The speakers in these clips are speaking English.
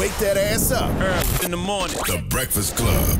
Wake that ass up. Early in the morning. The Breakfast Club.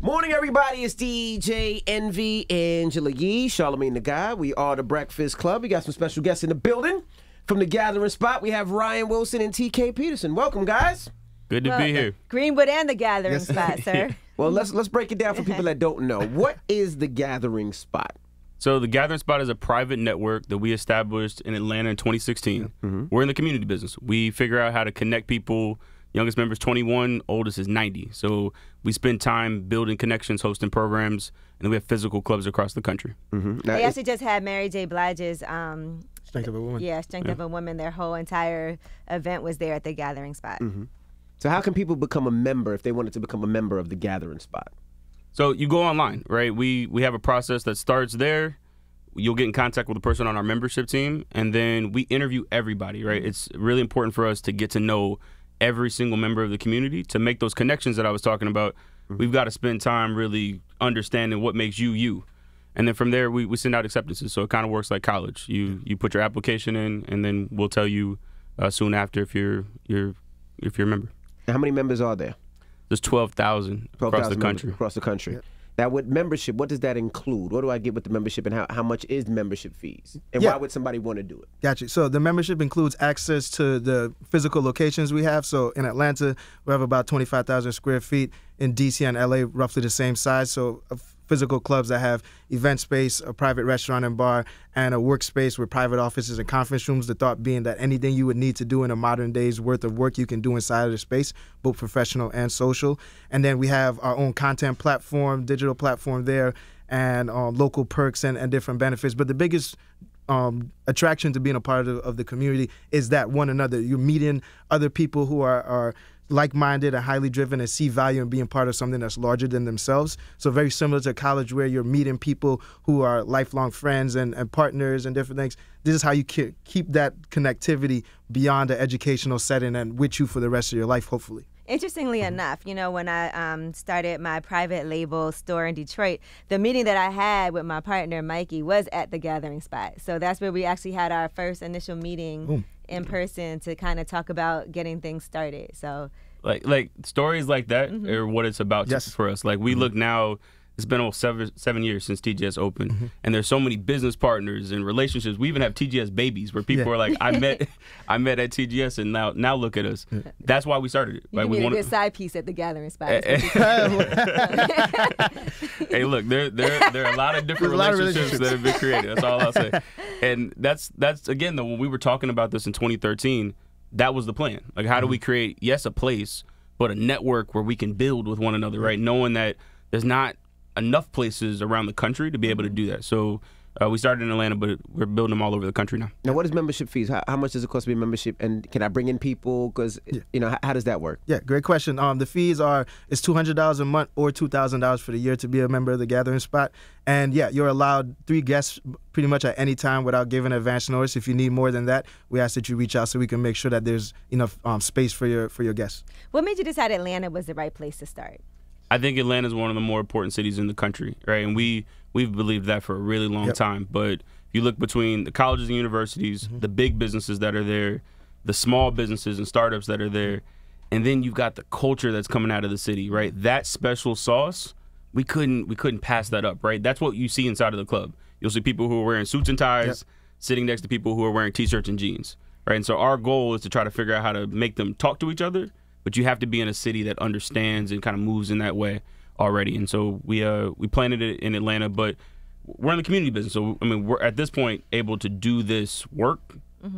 Morning, everybody. It's DJ Envy, Angela Yee, Charlamagne tha God. We are the Breakfast Club. We got some special guests in the building. From the gathering spot, we have Ryan Wilson and TK Petersen. Welcome, guys. Good to be here. Greenwood and the gathering spot, sir. Well, let's let's break it down for people that don't know. What is the gathering spot? So the Gathering Spot is a private network that we established in Atlanta in 2016. Mm-hmm. We're in the community business. We figure out how to connect people. Youngest member is 21, oldest is 90. So we spend time building connections, hosting programs, and we have physical clubs across the country. Mm-hmm. Now, They is- actually just had Mary J. Blige's, um, Strength of a woman. yeah, Strength of a Woman. Their whole entire event was there at the gathering spot. Mm-hmm. so, how can people become a member if they wanted to become a member of the gathering spot? So you go online, right? We we have a process that starts there. You'll get in contact with a person on our membership team, and then we interview everybody, right? It's really important for us to get to know every single member of the community to make those connections that I was talking about. We've got to spend time really understanding what makes you you. And then from there, we, we send out acceptances. So it kind of works like college. You you put your application in, and then we'll tell you uh, soon after if you're you're if you're a member. Now, how many members are there? There's twelve thousand across 12,000 the country. Across the country. Now, with membership, what does that include? What do I get with the membership, and how, how much is membership fees? And Yeah. why would somebody want to do it? Gotcha. So the membership includes access to the physical locations we have. So in Atlanta, we have about 25,000 square feet. In DC and LA, roughly the same size. So physical clubs that have event space, a private restaurant and bar, and a workspace with private offices and conference rooms. The thought being that anything you would need to do in a modern day's worth of work, you can do inside of the space, both professional and social. And then we have our own content platform, digital platform there, and um, local perks and, and different benefits. But the biggest um, attraction to being a part of, of the community is that one another. You're meeting other people who are, are like-minded and highly driven and see value in being part of something that's larger than themselves. So very similar to college where you're meeting people who are lifelong friends and, and partners and different things. This is how you ke- keep that connectivity beyond the educational setting and with you for the rest of your life, hopefully. Interestingly enough, you know, when I um, started my private label store in Detroit, the meeting that I had with my partner Mikey was at the gathering spot. So that's where we actually had our first initial meeting in person to kind of talk about getting things started. So like like stories like that are what it's about to- Yes. for us. Like we look now, it's been almost seven seven years since TGS opened, and there's so many business partners and relationships. We even have TGS babies where people Yeah. are like, I met I met at TGS, and now now look at us. That's why we started it. you Like we be a good side piece at the gathering spot. Eh, is what eh. you hey, look, there there there are a lot of different There's a lot of relationships, that have been created. That's all I'll say. And that's that's again though when we were talking about this in 2013, that was the plan. Like, how do we mm-hmm. create yes a place, but a network where we can build with one another, right? Knowing that there's not enough places around the country to be able to mm-hmm. do that. So. Uh, we started in Atlanta, but we're building them all over the country now. Now, what is membership fees? How, how much does it cost to be a membership? And can I bring in people? Because you know, how, how does that work? Yeah, great question. Um, the fees are it's two hundred dollars a month or two thousand dollars for the year to be a member of the Gathering Spot. And yeah, you're allowed three guests pretty much at any time without giving advance notice. If you need more than that, we ask that you reach out so we can make sure that there's enough um, space for your for your guests. What made you decide Atlanta was the right place to start? I think Atlanta is one of the more important cities in the country, right? And we we've believed that for a really long Yep. time. But if you look between the colleges and universities, mm-hmm. the big businesses that are there, the small businesses and startups that are there, and then you've got the culture that's coming out of the city, right? That special sauce, we couldn't we couldn't pass that up, right? That's what you see inside of the club. You'll see people who are wearing suits and ties sitting next to people who are wearing t-shirts and jeans, right? And so our goal is to try to figure out how to make them talk to each other, but you have to be in a city that understands and kind of moves in that way already. And so we uh we planted it in Atlanta, but we're in the community business, so I mean we're at this point able to do this work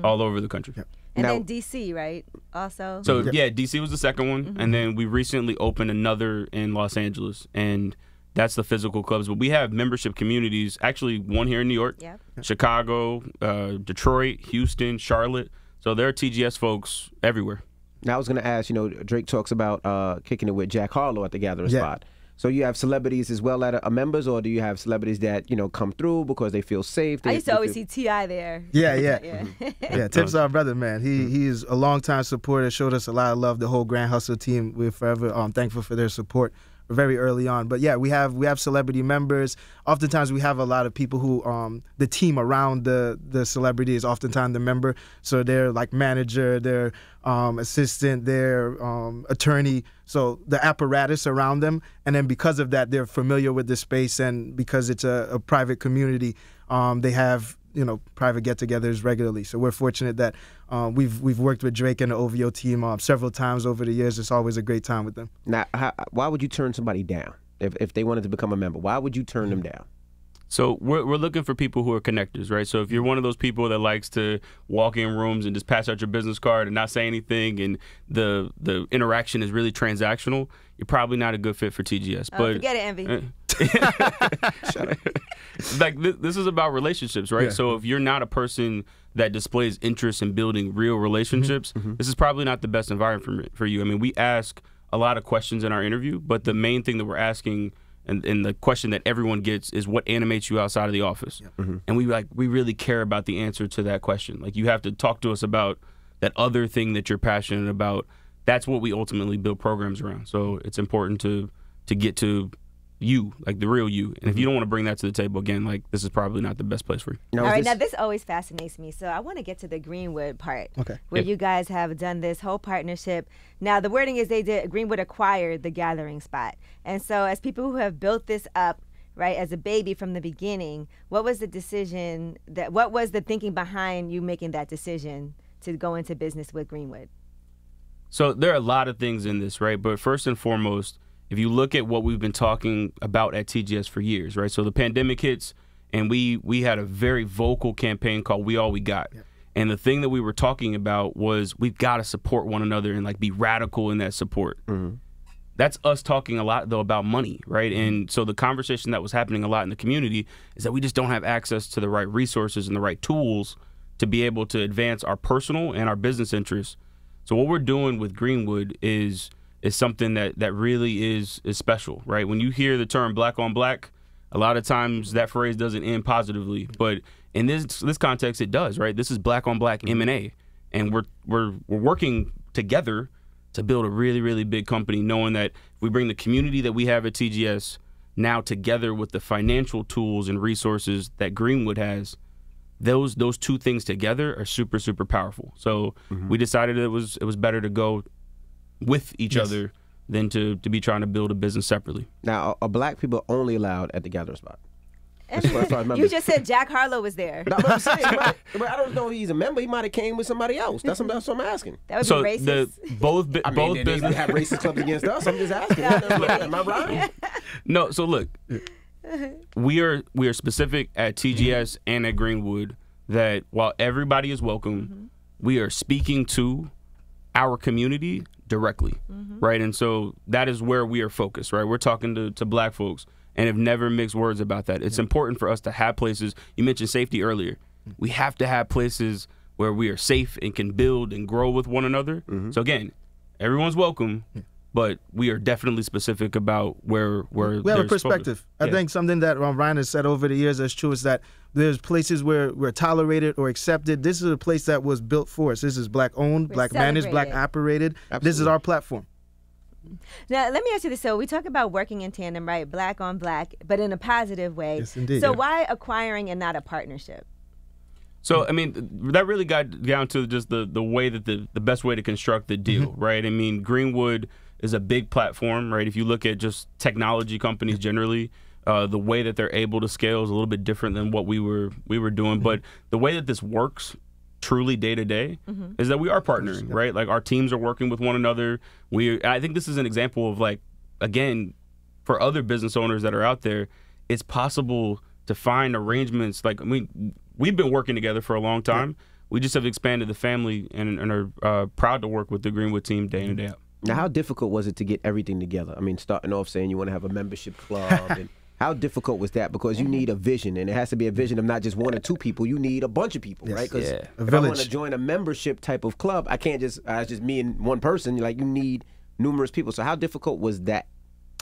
all over the country. And Now- then DC, right? Also. So yeah, DC was the second one, and then we recently opened another in Los Angeles, and that's the physical clubs. But we have membership communities. Actually, one here in New York, Yep. Chicago, uh, Detroit, Houston, Charlotte. So there are TGS folks everywhere. Now, I was going to ask. You know, Drake talks about uh, kicking it with Jack Harlow at the gathering Yeah. spot. So you have celebrities as well that are members, or do you have celebrities that you know come through because they feel safe? They, I used to always feel- see T.I. there. Yeah, yeah. Yeah. Yeah, Tip's our brother, man. He he is a longtime supporter. Showed us a lot of love. The whole Grand Hustle team. We're forever um, thankful for their support very early on. But yeah, we have we have celebrity members. Oftentimes we have a lot of people who um, the team around the the celebrity is oftentimes the member. So they're like manager, their um, assistant, their um, attorney. So the apparatus around them, and then because of that, they're familiar with the space, and because it's a, a private community, um, they have you know private get-togethers regularly. So we're fortunate that um, we've we've worked with Drake and the OVO team um, several times over the years. It's always a great time with them. Now, how, why would you turn somebody down if, if they wanted to become a member? Why would you turn them down? So we're, we're looking for people who are connectors, right? So if you're one of those people that likes to walk in rooms and just pass out your business card and not say anything, and the the interaction is really transactional, you're probably not a good fit for TGS. Oh, but forget it, Envy. Eh. like th- this is about relationships, right? So if you're not a person that displays interest in building real relationships, mm-hmm, mm-hmm. this is probably not the best environment for, for you. I mean, we ask a lot of questions in our interview, but the main thing that we're asking and, and the question that everyone gets is what animates you outside of the office. Mm-hmm. And we like we really care about the answer to that question. Like you have to talk to us about that other thing that you're passionate about. That's what we ultimately build programs around. So it's important to to get to you, like the real you. And if you mm-hmm. don't want to bring that to the table again, like this is probably not the best place for you. Now, All is right, this- now this always fascinates me. So I want to get to the Greenwood part, Okay. where Yeah. you guys have done this whole partnership. Now the wording is they did Greenwood acquired the gathering spot, and so as people who have built this up, right, as a baby from the beginning, what was the decision that? What was the thinking behind you making that decision to go into business with Greenwood? So there are a lot of things in this, right? But first and foremost, if you look at what we've been talking about at TGS for years, right? So the pandemic hits, and we we had a very vocal campaign called "We All We Got," and the thing that we were talking about was we've got to support one another and like be radical in that support. Mm-hmm. That's us talking a lot though about money, right? Mm-hmm. And so the conversation that was happening a lot in the community is that we just don't have access to the right resources and the right tools to be able to advance our personal and our business interests. So what we're doing with Greenwood is is something that that really is is special, right? When you hear the term black on black, a lot of times that phrase doesn't end positively, but in this this context it does, right? This is black on black M&A and we're we're we're working together to build a really really big company knowing that if we bring the community that we have at TGS now together with the financial tools and resources that Greenwood has, those those two things together are super super powerful. So mm-hmm. we decided it was it was better to go with each other than to to be trying to build a business separately. now, are, are black people only allowed at the gathering spot? And That's what- that's what I remember. you just said Jack Harlow was there. But I'm saying, but, but I don't know if he's a member. He might have came with somebody else. That's, what- that's what I'm asking. That would so be the racist. both bu- I mean, both they, they business have racist clubs against us. I'm just asking. Am I right? No, so look, we are we are specific at TGS and at Greenwood that while everybody is welcome, mm-hmm. we are speaking to our community directly, mm-hmm. right? And so that is where we are focused, right? We're talking to, to black folks and have never mixed words about that. It's important for us to have places. You mentioned safety earlier. Mm. We have to have places where we are safe and can build and grow with one another. Mm-hmm. So again, everyone's welcome, but we are definitely specific about where where we have a there's focus. perspective. I Yeah. think something that um, Ryan has said over the years that's true is that there's places where we're tolerated or accepted. This is a place that was built for us. This is black owned, We're black managed, black celebrated. operated. This is our platform. Now, let me ask you this. So, we talk about working in tandem, right? Black on black, but in a positive way. Yes, indeed. So, Yeah. why acquiring and not a partnership? So I mean, that really got down to just the the way that the the best way to construct the deal, right? I mean, Greenwood is a big platform, right? If you look at just technology companies generally, uh, the way that they're able to scale is a little bit different than what we were we were doing. But the way that this works truly day to day is that we are partnering, right? Like our teams are working with one another. We I think this is an example of like again for other business owners that are out there, it's possible to find arrangements. Like I mean, we've been working together for a long time. We just have expanded the family and, and are uh, proud to work with the Greenwood team day in and day out. Now, how difficult was it to get everything together? I mean, starting off saying you want to have a membership club, and how difficult was that? Because you need a vision, and it has to be a vision of not just one or two people. You need a bunch of people, right? Because Yeah. If I want to join a membership type of club, I can't just uh, it's just me and one person. Like you need numerous people. So how difficult was that?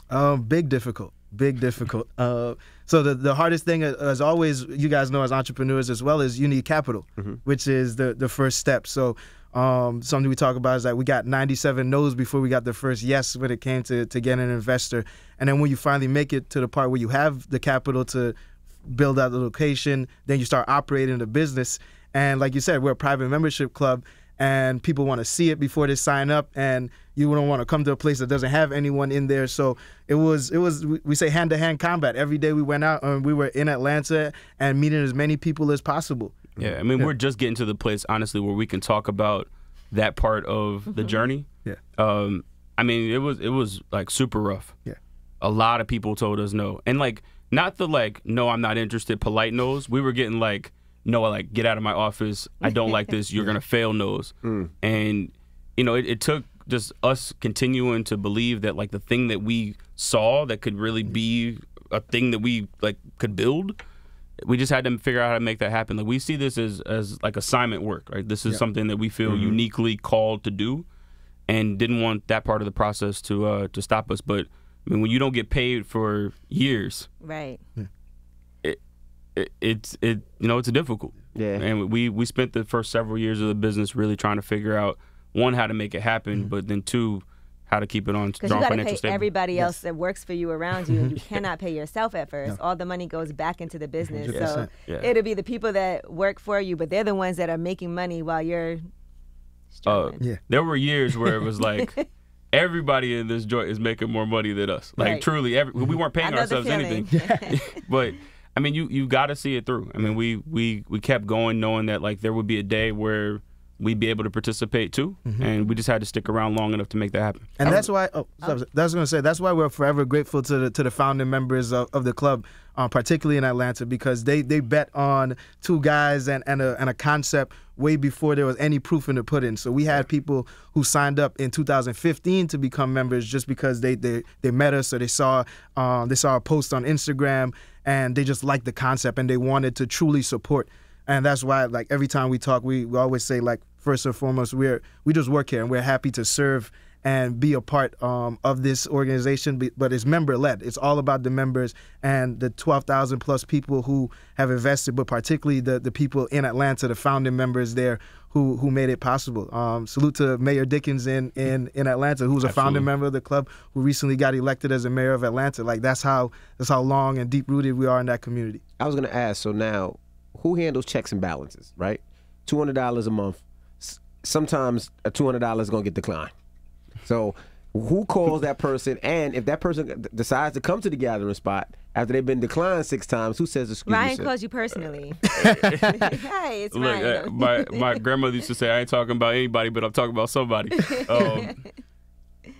Um, big difficult, big difficult. Uh, so the the hardest thing, uh, as always, you guys know as entrepreneurs as well, is you need capital, which is the the first step. So Um, something we talk about is that we got 97 no's before we got the first yes when it came to to get an investor. And then when you finally make it to the part where you have the capital to build out the location, then you start operating the business. And like you said, we're a private membership club, and people want to see it before they sign up, and you don't want to come to a place that doesn't have anyone in there. So it was it was we- we say hand to hand combat. Every day we went out and we were in Atlanta and meeting as many people as possible. Yeah, mm-hmm. I mean, we're just getting to the place, honestly, where we can talk about that part of the mm-hmm. journey. Yeah. Um, I mean, it was it was like super rough. Yeah. A lot of people told us no, and like not the like no, I'm not interested, polite no's. We were getting like no, like get out of my office. I don't like this. You're gonna fail no's. Mm. And you know, it, it took just us continuing to believe that like the thing that we saw that could really be a thing that we like could build we just had to figure out how to make that happen. Like we see this as as like assignment work, right? This is something that we feel uniquely called to do, and didn't want that part of the process to uh, to stop us. But I mean, when you don't get paid for years, Right. it, it's it you know it's difficult. Yeah. And we we spent the first several years of the business really trying to figure out one how to make it happen, but then two how to keep it on Because you strong got to financial pay stable. everybody else that works for you around you, and you cannot pay yourself at first. All the money goes back into the business. So 100%. Yeah. it'll be the people that work for you, but they're the ones that are making money while you're uh. Yeah. there were years where it was like everybody in this joint is making more money than us. Like Right. truly, every, we weren't paying ourselves feeling. anything. but I mean, you you got to see it through. I mean, we we we kept going, knowing that like there would be a day where we'd be able to participate too, and we just had to stick around long enough to make that happen. And that's why. Oh, that's going to say that's why we're forever grateful to the to the founding members of, of the club, um, particularly in Atlanta, because they they bet on two guys and and a, and a concept way before there was any proof in the pudding. So we had people who signed up in 2015 to become members just because they they, they met us or they saw um, they saw a post on Instagram and they just liked the concept and they wanted to truly support. And that's why, like every time we talk, we, we always say, like first and foremost, we're we just work here and we're happy to serve and be a part um, of this organization. But- But it's member led. It's all about the members and the 12,000 plus people who have invested, but particularly the the people in Atlanta, the founding members there who who made it possible. Um, salute to Mayor Dickens in in in Atlanta, who's a founding member of the club, who recently got elected as a mayor of Atlanta. Like that's how that's how long and deep rooted we are in that community. I was gonna ask. So now, who handles checks and balances? Right, two hundred dollars a month. S- Sometimes a two hundred dollars is gonna get declined. So, who calls that person? And if that person d- decides to come to the gathering spot after they've been declined six times, who says excuse Ryan me? calls you personally. hey, it's Look, uh, Ryan. my my grandmother used to say, "I ain't talking about anybody, but I'm talking about somebody." Um,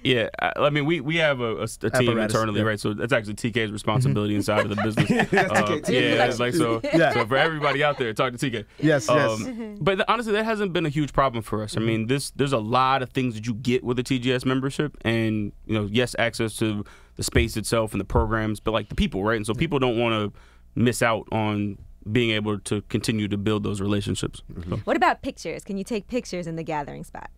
yeah, I, I mean, we we have a team internally, yeah. right? So that's actually TK's responsibility inside of the business. Uh, TK. yeah, it's like so. Yeah. So for everybody out there, talk to TK. Yes, yes. Um, but th- honestly, that hasn't been a huge problem for us. I mean, this there's a lot of things that you get with a TGS membership, and you know, yes, access to the space itself and the programs, but like the people, right? And so people don't want to miss out on being able to continue to build those relationships. So- What about pictures? Can you take pictures in the gathering spot?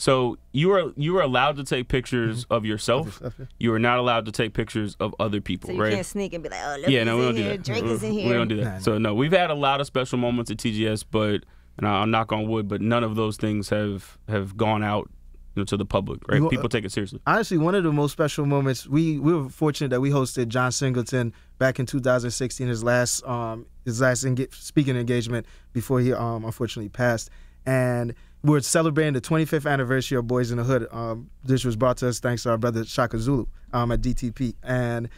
So you are you are allowed to take pictures of yourself. yourself, yeah. You are not allowed to take pictures of other people, So you right? can't sneak and be like, oh, look yeah, no, we don't do here. that. Drake is in We don't do that. Nah, So no, we've had a lot of special moments at TGS, but and I'll knock on wood, but none of those things have have gone out you know, to the public, right? You- People take it seriously. honestly one of the most special moments we we were fortunate that we hosted john singleton back in 2016 his last um his last enga- speaking engagement before he um unfortunately passed and we were celebrating the 25th anniversary of Boyz n the Hood. Um this was brought to us thanks to our brother shaka zulu um at dtp and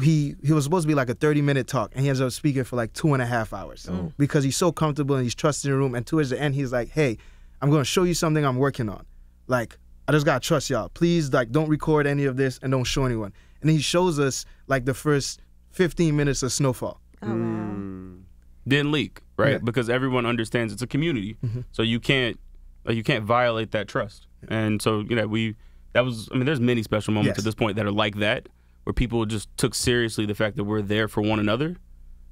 he he was supposed to be like a 30 minute talk and he ends up speaking for like two and a half hours. Because he's so comfortable and he's trusted in the room and towards the end he's like hey i'm going to show you something i'm working on. Like i just gotta trust y'all. Please like don't record any of this and don't show anyone. And he shows us like the first 15 minutes of snowfall. Oh, wow. Didn't leak, right? Yeah. Because everyone understands it's a community, mm-hmm. so you can't like, you can't violate that trust. And so you know we that was I mean there's many special moments Yes. at this point that are like that where people just took seriously the fact that we're there for one another.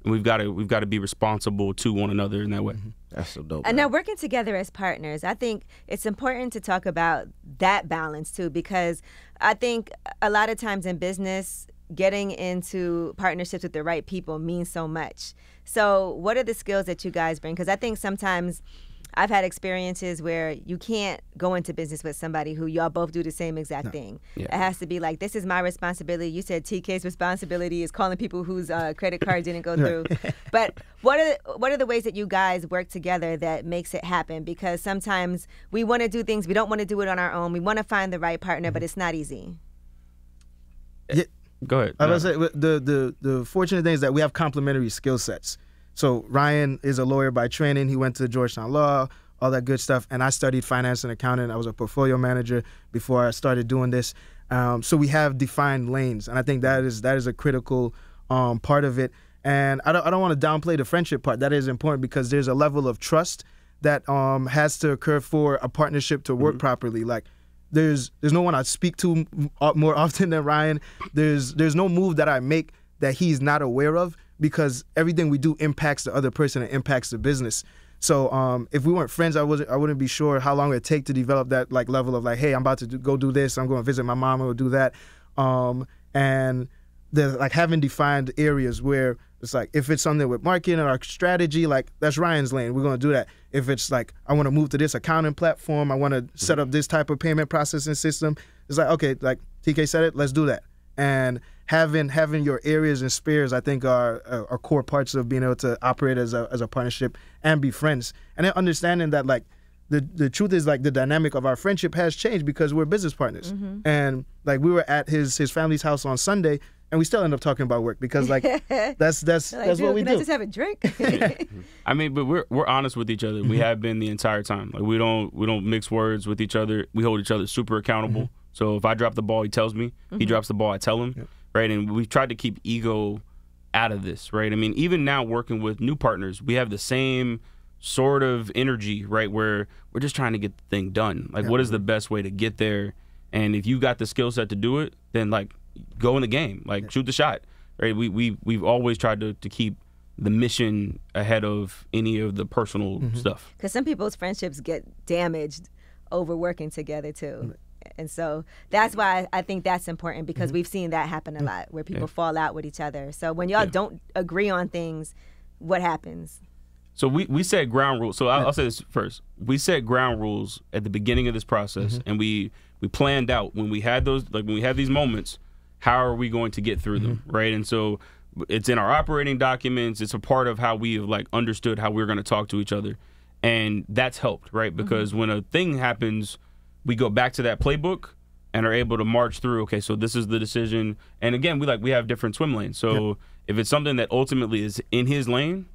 And we've got to we've got to be responsible to one another in that way. Mm-hmm. That's so dope. And man. now working together as partners, I think it's important to talk about that balance too, because I think a lot of times in business, getting into partnerships with the right people means so much. So, what are the skills that you guys bring? Because I think sometimes I've had experiences where you can't go into business with somebody who y'all both do the same exact thing. It has to be like, this is my responsibility. You said TK's responsibility is calling people whose uh, credit card didn't go through. but what are what are the ways that you guys work together that makes it happen? Because sometimes we want to do things, we don't want to do it on our own. We want to find the right partner, but it's not easy. Go ahead. I No. say the the the fortunate thing is that we have complementary skill sets. So Ryan is a lawyer by training. He went to Georgetown Law, all that good stuff, and I studied finance and accounting. I was a portfolio manager before I started doing this. Um, so we have defined lanes, and I think that is that is a critical um, part of it. And I don't I don't want to downplay the friendship part. That is important because there's a level of trust that um, has to occur for a partnership to work properly. Like there's there's no one I speak to uh, more often than Ryan. There's there's no move that I make that he's not aware of because everything we do impacts the other person and impacts the business. So um, if we weren't friends, I wasn't I wouldn't be sure how long it'd take to develop that like level of like, hey, I'm about to do, go do this. I'm going to visit my mom I or do that. Um, and the like having defined areas where it's like if it's something with marketing or strategy, like that's Ryan's lane. We're gonna do that. If it's like I want to move to this accounting platform, I want to mm-hmm. set up this type of payment processing system. It's like okay, like TK said it, let's do that. And having having your areas and spears, I think are are core parts of being able to operate as a as a partnership and be friends. And then understanding that like the the truth is like the dynamic of our friendship has changed because we're business partners. Mm-hmm. And like we were at his his family's house on Sunday and we still end up talking about work because like that's that's Like, that's dude, what we can I do. just have a drink? I mean, but we're we're honest with each other. Mm-hmm. We have been the entire time. Like we don't we don't mix words with each other. We hold each other super accountable. Mm-hmm. So if I drop the ball, he tells me. He drops the ball, I tell him. Right, and we've tried to keep ego out of this. Right. I mean, even now working with new partners, we have the same sort of energy. Right, where we're just trying to get the thing done. Like, what is the best way to get there? And if you got the skill set to do it, then like go in the game. Like shoot the shot. Right. We we we've always tried to to keep the mission ahead of any of the personal mm-hmm. stuff. Because some people's friendships get damaged over working together too. Mm-hmm. And so that's why I think that's important because mm-hmm. we've seen that happen a lot where people fall out with each other. So when y'all don't agree on things, what happens? So we, we set ground rules. So I'll, I'll say this first. We set ground rules at the beginning of this process, and we we planned out when we had those like when we had these moments, how are we going to get through them, mm-hmm. right? And so it's in our operating documents. It's a part of how we have like understood how we're going to talk to each other, and that's helped, right? Mm-hmm. Because when a thing happens, we go back to that playbook and are able to march through. Okay, so this is the decision, and again, we like we have different swim lanes. So if it's something that ultimately is in his lane,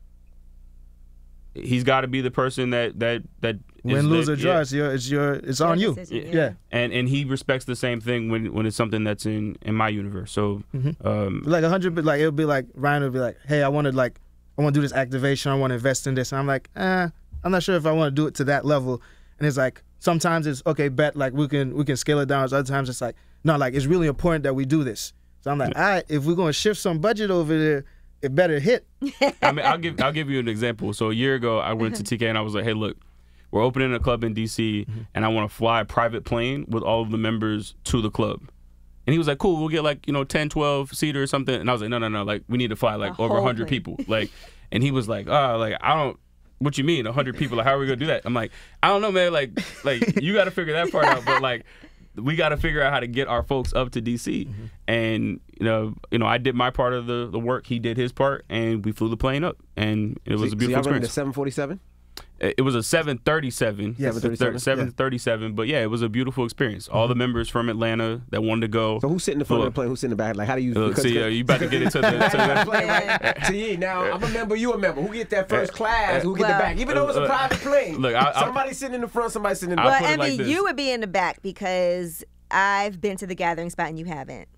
he's got to be the person that that that Win, lose that- or draw, yeah. it's your it's your it's on you. decision, Yeah. and and he respects the same thing when when it's something that's in in my universe. So Mm-hmm. um, Like a hundred, like it'll be like Ryan would be like, "Hey, I want to like, I want to do this activation. I want to invest in this." And I'm like, "Eh, I'm not sure if I want to do it to that level." And it's like sometimes it's okay, bet like we can we can scale it down. Other times it's like, no, like it's really important that we do this. So I'm like, all right, if we're gonna shift some budget over there, it better hit. I mean, I'll give I'll give you an example. So a year ago, I went to TK and I was like, "Hey, look, we're opening a club in DC, Mm-hmm. and I want to fly a private plane with all of the members to the club." And he was like, "Cool, we'll get like you know 10, 12 seater or something." And I was like, "No, no, no, like we need to fly like A over whole hundred people." Like, and he was like, "Ah, like I don't." What you mean, hundred people? Like, how are we gonna do that? I'm like, I don't know, man. Like, like you got to figure that part out. But like, we got to figure out how to get our folks up to DC. Mm-hmm. And you know, you know, I did my part of the the work. He did his part, and we flew the plane up, and it was a So beautiful y'all running the 747? It it was a 737. Yeah, 737, 737. But yeah, it was a beautiful experience. All the members from Atlanta that wanted to go. So who's sitting in the front of the plane? Who's sitting in the back? Like, how do you? Look, because- see, uh, you about to get into the. to the plane, right? So yeah, now I'm a member, you a member. Who get that first class? Who get the back? Even though it's a Uh, private plane. look, I- I- somebody sitting in the front, somebody sitting in the back. put well, it like you would be in the back because I've been to the gathering spot and you haven't.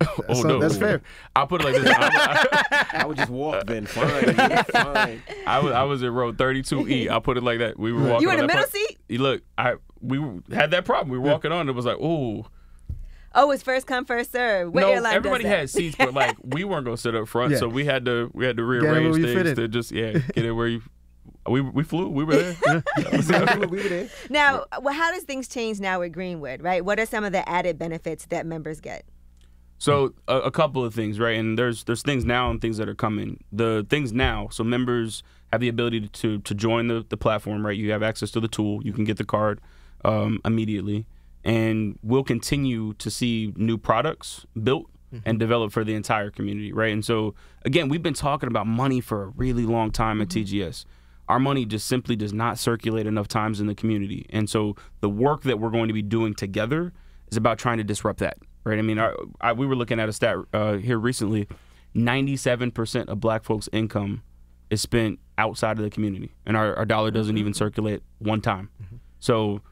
oh So no, that's fair. I'll put it like this. I, I would just walk then. Fine, you're fine. I was I was in row 32E. I'll put it like that. We were walking. You in the middle part- seat? You look, I we had that problem. We were walking on. It was like, ooh. Oh, it's first come, first serve. What no, airline everybody that? had seats, but like we weren't gonna sit up front, Yeah. so we had to we had to rearrange things to just yeah get it where you. We we flew. We were there. we were there. Now, well, how does things change now with Greenwood, right? What are some of the added benefits that members get? So a, a couple of things, right? And there's there's things now and things that are coming. The things now, so members have the ability to to join the, the platform, right? You have access to the tool. You can get the card um, immediately, and we'll continue to see new products built and developed for the entire community, right? And so again, we've been talking about money for a really long time at TGS. Our money just simply does not circulate enough times in the community, and so the work that we're going to be doing together is about trying to disrupt that, right? I mean, our, I, we were looking at a stat uh, here recently: ninety-seven percent of Black folks' income is spent outside of the community, and our, our dollar doesn't even circulate one time. So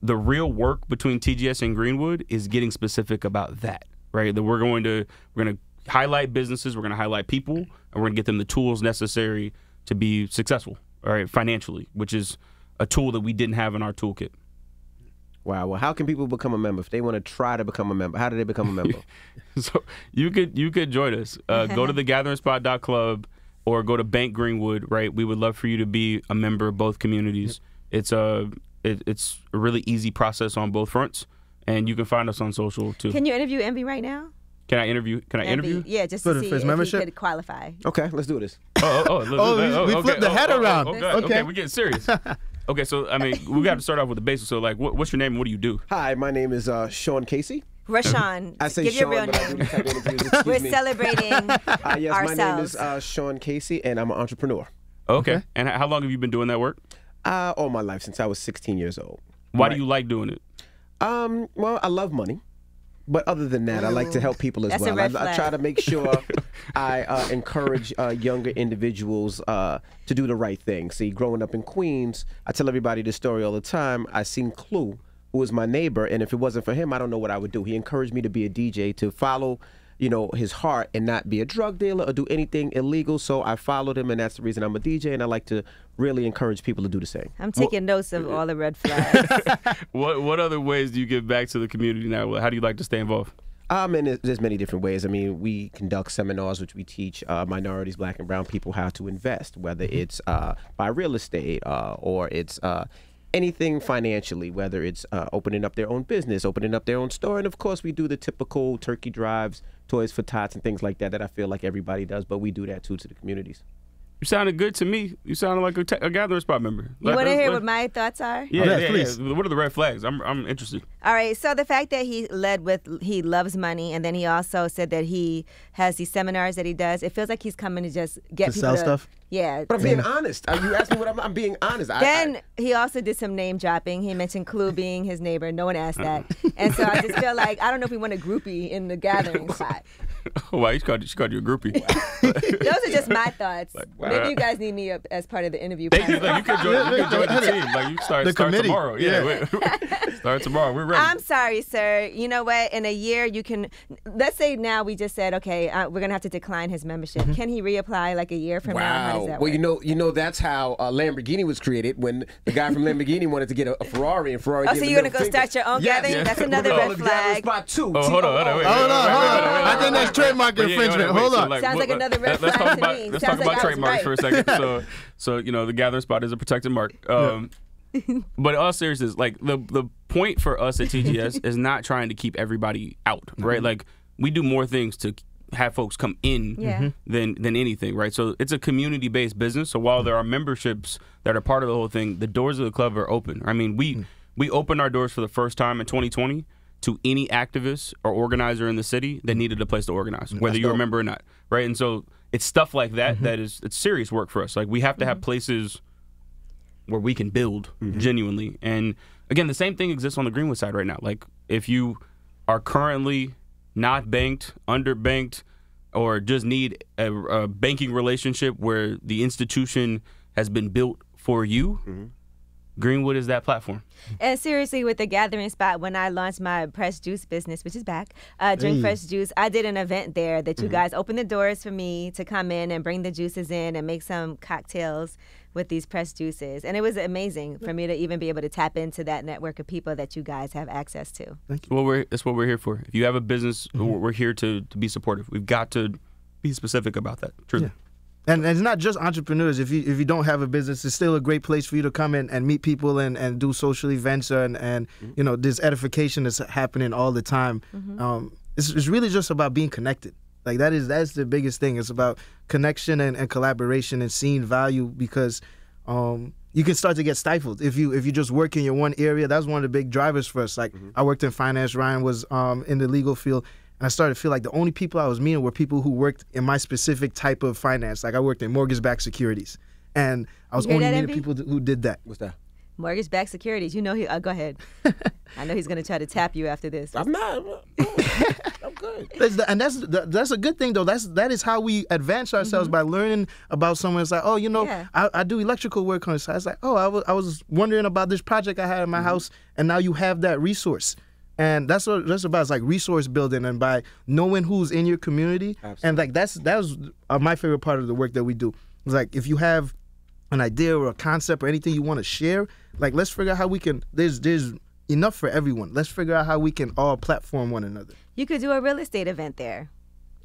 the real work between TGS and Greenwood is getting specific about that, right? That we're going to we're going to highlight businesses, we're going to highlight people, and we're going to get them the tools necessary to be successful, all right, financially, which is a tool that we didn't have in our toolkit. Wow. Well, how can people become a member if they want to try to become a member? How do they become a member? so you could you could join us. Uh, go to the gatheringspot.club or go to Bank Greenwood. Right, we would love for you to be a member of both communities. It's a it, it's a really easy process on both fronts, and you can find us on social too. Can, Can you interview Envy right now? Can I interview? Can I Envy, interview? Yeah, just For to see first if membership? he could qualify. okay, let's do this. Oh, oh, oh, Oh, we- we flipped the hat around. Oh, God. okay. Okay. we're getting serious. Okay, so I mean, we got to start off with the basics. So, like, what, what's your name and what do you do? Hi, my name is uh, Sean Casey. Rashawn, I say give Sean, your real but I do name. these type of interviews. Excuse We're me. celebrating Uh, yes, my name is uh, Sean Casey, and I'm an entrepreneur. Okay. And how long have you been doing that work? Uh, all my life since I was 16 years old. Why do you like doing it? Um, well, I love money, but other than that, I like to help people as That's well. I, I try to make sure I uh, encourage uh, younger individuals uh, to do the right thing. See, growing up in Queens, I tell everybody this story all the time. I seen Clue, who was my neighbor, and if it wasn't for him, I don't know what I would do. He encouraged me to be a DJ, to follow. You know his heart and not be a drug dealer or do anything illegal. So I followed him, and that's the reason I'm a DJ. And I like to really encourage people to do the same. I'm taking notes of all the red flags. What What other ways do you give back to the community now? How do you like to stay involved? Um, and there's- there's many different ways. I mean, we conduct seminars which we teach uh, minorities, black and brown people how to invest, whether it's uh, buy real estate uh, or it's uh, anything financially, whether it's uh, opening up their own business, opening up their own store. And of course, we do the typical turkey drives, toys for tots, and things like that that I feel like everybody does, but we do that too to the communities. You sounded good to me. You sounded like a, te- gathering spot member. You Like, want to hear let's- what my thoughts are? Yeah, Yes, yeah, please. yeah. What are the red flags? I'm I'm interested. All right. So the fact that he led with he loves money, and then he also said that he has these seminars that he does. It feels like he's coming to just get To people sell to, stuff? Yeah. But I'm being honest. Uh, you asked me what I'm, I'm being honest. I- Then I, he also did some name dropping. He mentioned Clue being his neighbor. No one asked that. And so I just feel like I don't know if we want a groupie in the gathering spot. Oh, wow, she called you, she called you a groupie. Those are just my thoughts. wow. Maybe you guys need me up as part of the interview. Thank you. Like, you could join, you could join the team. Like you start The start committee. tomorrow. Yeah, we- start tomorrow. We're ready. I'm sorry, sir. You know what? In a year, you can. Let's say now we just said, okay, uh, we're gonna have to decline his membership. Mm-hmm. Can he reapply like a year from now? How does Wow. that Well, you know, you know that's how uh, Lamborghini was created. When the guy from Lamborghini wanted to get a, a Ferrari, and Ferrari. Oh, gave so you're gonna go middle start your own Yes. gathering? Yeah. That's another red call it flag. Spot two. Oh, hold on, hold on, wait, Hold on, wait, hold wait, on. wait, wait, I think that's trademark infringement. Hold on. Sounds like another red let's flag talk to about, me. Let's talk about trademarks for a second. So, so you know, the gathering spot is a protected mark. Um, but in all seriousness, like the the point for us at TGS is not trying to keep everybody out, right? Like we do more things to have folks come in Yeah. Mhm. than than anything, right? So it's a community based business. So while there are memberships that are part of the whole thing, the doors of the club are open. I mean, we mm. we opened our doors for the first time in 2020 to any activist or organizer in the city that needed a place to organize, mm, whether you dope. remember or not, right? And so it's stuff like that mm-hmm. that is it's serious work for us. Like we have to have mm-hmm. places where we can build mm-hmm. genuinely. And again, the same thing exists on the Greenwood side right now. Like if you are currently not banked, underbanked, or just need a, a banking relationship where the institution has been built for you, mm-hmm. Greenwood is that platform. And seriously, with the gathering spot, when I launched my Press Juice business, which is back, uh, Drink Hey. Fresh Juice, I did an event there that you guys opened the doors for me to come in and bring the juices in and make some cocktails with these press juices. And it was amazing for me to even be able to tap into that network of people that you guys have access to. Thank you. Well, we're that's what we're here for. If you have a business, we're we're here to to be supportive. We've got to be specific about that. Truly. Yeah. And it's not just entrepreneurs. If you if you don't have a business, it's still a great place for you to come in and meet people and, and do social events and and you know this edification is happening all the time. Um, it's, it's really just about being connected. Like that is that's the biggest thing. It's about connection and, and collaboration and seeing value because um, you can start to get stifled if you if you just work in your one area. That's one of the big drivers for us. Like I worked in finance. Ryan was um, in the legal field. And I started to feel like the only people I was meeting were people who worked in my specific type of finance. Like I worked in mortgage-backed securities, and I was only that, meeting Envy? people who did that. What's that? Mortgage backed securities. You know he. Uh, go ahead. I know he's gonna try to tap you after this. I'm not. I'm, good. That's the- and that's the- that's a good thing though. That's that is how we advance ourselves by learning about someone. It's like, oh, you know, Yeah. I, I do electrical work on the side. It's like, oh, I was I was wondering about this project I had in my house, and now you have that resource. And that's what that's about. It's like resource building, and by knowing who's in your community, and like that's that was uh, my favorite part of the work that we do. It's like if you have an idea or a concept or anything you want to share, like let's figure out how we can. There's there's enough for everyone. Let's figure out how we can all platform one another. You could do a real estate event there.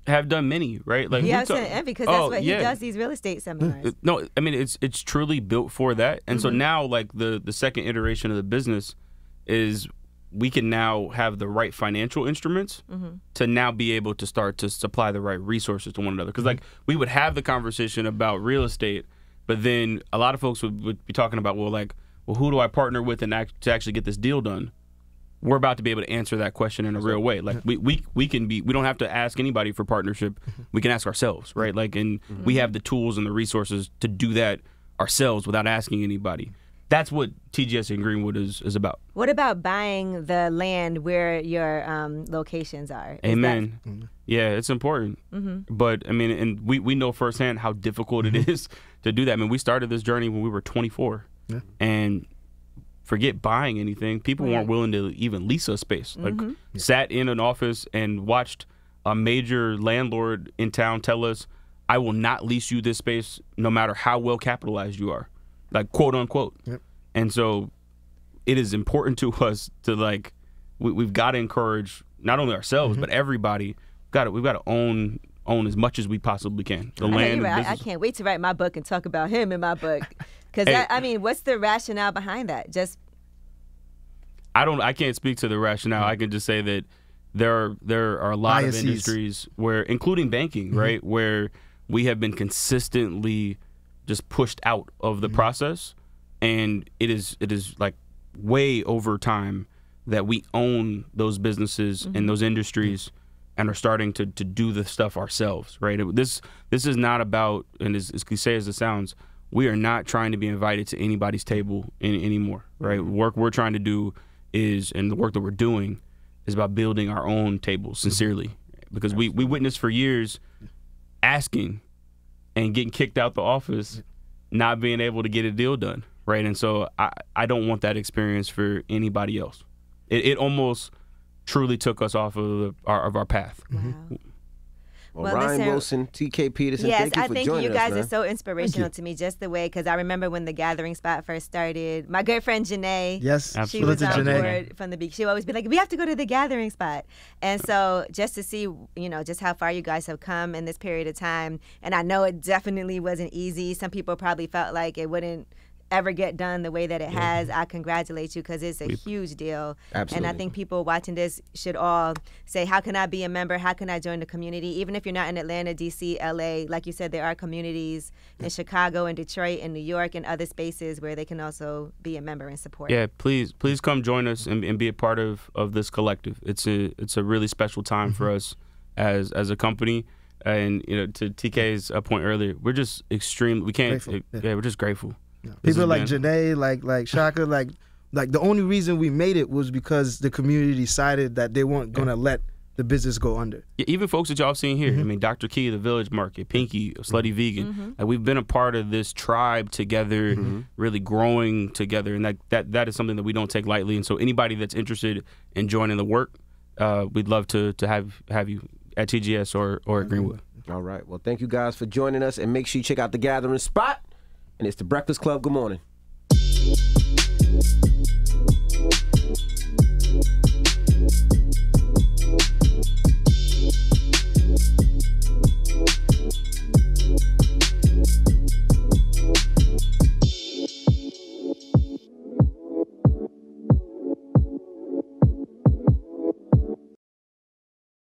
Have done many, right? Like Yeah, I talk- because that's Oh, what yeah. he does. These real estate seminars. No, I mean it's it's truly built for that. And Mm-hmm. so now like the the second iteration of the business is we can now have the right financial instruments Mm-hmm. to now be able to start to supply the right resources to one another. Because like we would have the conversation about real estate, but then a lot of folks would, would be talking about well like well who do I partner with and act, to actually get this deal done. We're about to be able to answer that question in a real way. Like we, we we can be we don't have to ask anybody for partnership. We can ask ourselves, right? Like and we have the tools and the resources to do that ourselves without asking anybody. That's what TGS in Greenwood is is about. What about buying the land where your um, locations are? Is that- Amen. Mm-hmm. Yeah, it's important. Mm-hmm. But I mean, and we, we know firsthand how difficult it mm-hmm. is to do that. I mean, we started this journey when we were 24, and forget buying anything. People Right. weren't willing to even lease a space. Like, sat in an office and watched a major landlord in town tell us, "I will not lease you this space, no matter how well capitalized you are," like quote unquote. And so it is important to us to like we, we've got to encourage not only ourselves mm-hmm. but everybody got it. we've got to own own as much as we possibly can the I land right. I, I can't wait to write my book and talk about him in my book. Because Hey. I mean, what's the rationale behind that? Just I don't I can't speak to the rationale mm-hmm. I can just say that there are there are a lot Biases. of industries where including banking mm-hmm. right where we have been consistently just pushed out of the mm-hmm. process. And it is it is like way over time that we own those businesses and mm-hmm. those industries and are starting to, to do the stuff ourselves right? It- this this is not about and as, as cliche as it sounds we are not trying to be invited to anybody's table any, anymore right? Mm-hmm. Work we're trying to do is and the work that we're doing is about building our own table sincerely. Because we we witnessed for years asking and getting kicked out the office, not being able to get a deal done, right? And so I, I don't want that experience for anybody else. It, it almost truly took us off of the, our of our path. wow. Mm-hmm. Well, Well, Ryan listen- Wilson, TK Petersen, Yes, thank you I for think joining you guys man. are so inspirational to me, just the way. Because I remember when the gathering spot first started. My good friend Janae, Yes, absolutely. she was on Janae. board from the beginning. She would always be like, "We have to go to the gathering spot," and so just to see, you know, just how far you guys have come in this period of time. And I know it definitely wasn't easy. Some people probably felt like it wouldn't ever get done the way that it has. I congratulate you because it's a huge deal. Absolutely. And I think people watching this should all say, "How can I be a member? How can I join the community?" Even if you're not in Atlanta, DC, LA, like you said, there are communities in Chicago and Detroit and New York and other spaces where they can also be a member and support. Yeah, please please come join us and, and be a part of, of this collective. It's a it's a really special time for us as as a company. And you know, to TK's uh, point earlier, we're just extreme. We can't. Yeah. yeah. we're just grateful. This People like been- Janae, like like Shaka, like like the only reason we made it was because the community decided that they weren't gonna let the business go under. Yeah, even folks that y'all have seen here. Mm-hmm. I mean, Dr. Key, the Village Market, Pinky, Slutty Vegan. Like we've been a part of this tribe together, Mm-hmm. really growing together, and that, that that is something that we don't take lightly. And so, anybody that's interested in joining the work, uh, we'd love to to have have you at TGS or or at Greenwood. All right. Well, thank you guys for joining us, and make sure you check out the Gathering Spot and it's the Breakfast Club. Good morning.